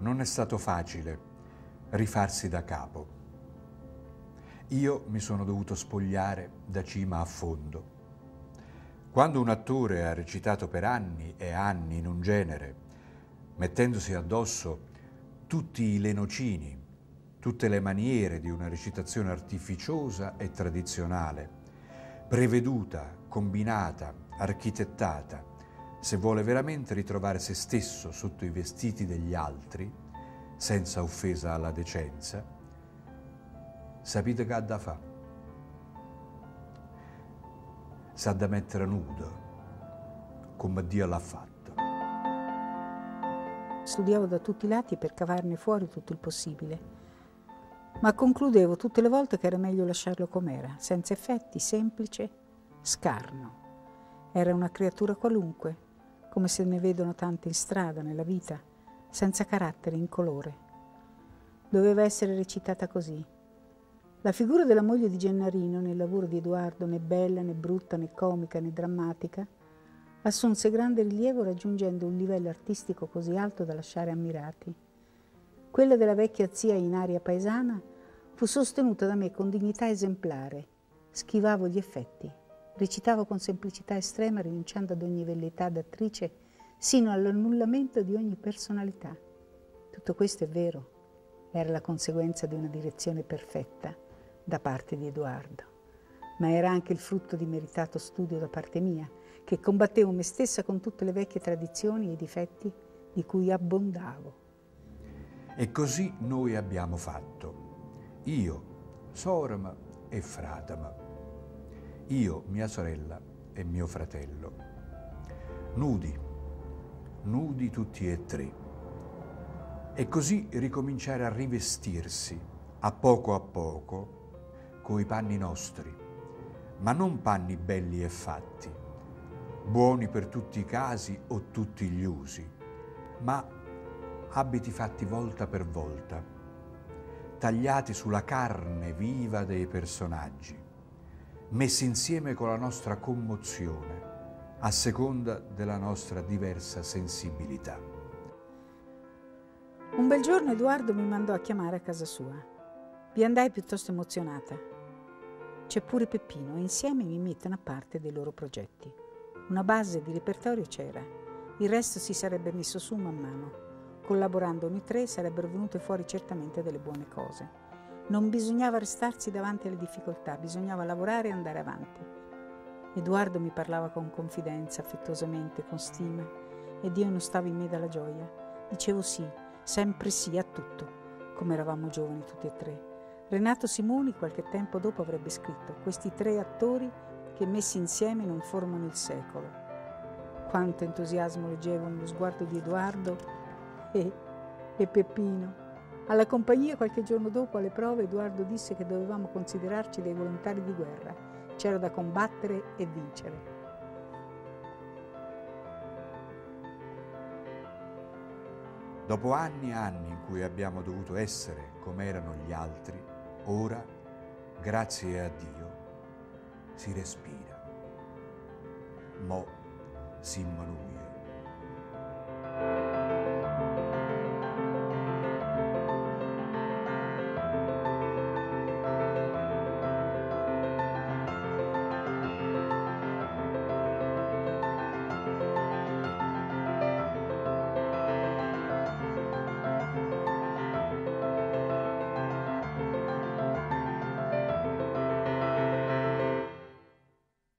non è stato facile rifarsi da capo. Io mi sono dovuto spogliare da cima a fondo. Quando un attore ha recitato per anni e anni in un genere, mettendosi addosso tutti i lenocini, tutte le maniere di una recitazione artificiosa e tradizionale, preveduta, combinata, architettata, se vuole veramente ritrovare se stesso sotto i vestiti degli altri, senza offesa alla decenza, sapete che ha da fare? S'ha da mettere nudo, come Dio l'ha fatto. Studiavo da tutti i lati per cavarne fuori tutto il possibile, ma concludevo tutte le volte che era meglio lasciarlo com'era, senza effetti, semplice, scarno. Era una creatura qualunque, come se ne vedono tante in strada, nella vita, senza carattere, incolore. Doveva essere recitata così. La figura della moglie di Gennarino nel lavoro di Edoardo, né bella, né brutta, né comica, né drammatica, assunse grande rilievo raggiungendo un livello artistico così alto da lasciare ammirati. Quella della vecchia zia in aria paesana fu sostenuta da me con dignità esemplare. Schivavo gli effetti, recitavo con semplicità estrema rinunciando ad ogni velleità d'attrice sino all'annullamento di ogni personalità. Tutto questo è vero, era la conseguenza di una direzione perfetta da parte di Edoardo, ma era anche il frutto di meritato studio da parte mia, che combattevo me stessa con tutte le vecchie tradizioni e difetti di cui abbondavo. E così noi abbiamo fatto. Io, sorma e fratama. Io, mia sorella e mio fratello. Nudi, nudi tutti e tre. E così ricominciare a rivestirsi, a poco a poco, coi panni nostri, ma non panni belli e fatti, buoni per tutti i casi o tutti gli usi, ma abiti fatti volta per volta, tagliati sulla carne viva dei personaggi, messi insieme con la nostra commozione, a seconda della nostra diversa sensibilità. Un bel giorno Edoardo mi mandò a chiamare a casa sua. Vi andai piuttosto emozionata. C'è pure Peppino e insieme mi mettono a parte dei loro progetti. Una base di repertorio c'era, il resto si sarebbe messo su man mano. Collaborando noi tre sarebbero venute fuori certamente delle buone cose. Non bisognava restarsi davanti alle difficoltà, bisognava lavorare e andare avanti. Edoardo mi parlava con confidenza, affettuosamente, con stima, ed io non stavo in me dalla gioia. Dicevo sì, sempre sì a tutto, come eravamo giovani tutti e tre. Renato Simoni qualche tempo dopo avrebbe scritto questi tre attori che messi insieme non formano il secolo. Quanto entusiasmo leggevo nello sguardo di Edoardo e, e Peppino. Alla compagnia qualche giorno dopo alle prove Edoardo disse che dovevamo considerarci dei volontari di guerra, c'era da combattere e vincere. Dopo anni e anni in cui abbiamo dovuto essere come erano gli altri, ora, grazie a Dio, si respira. Mo si immanuia.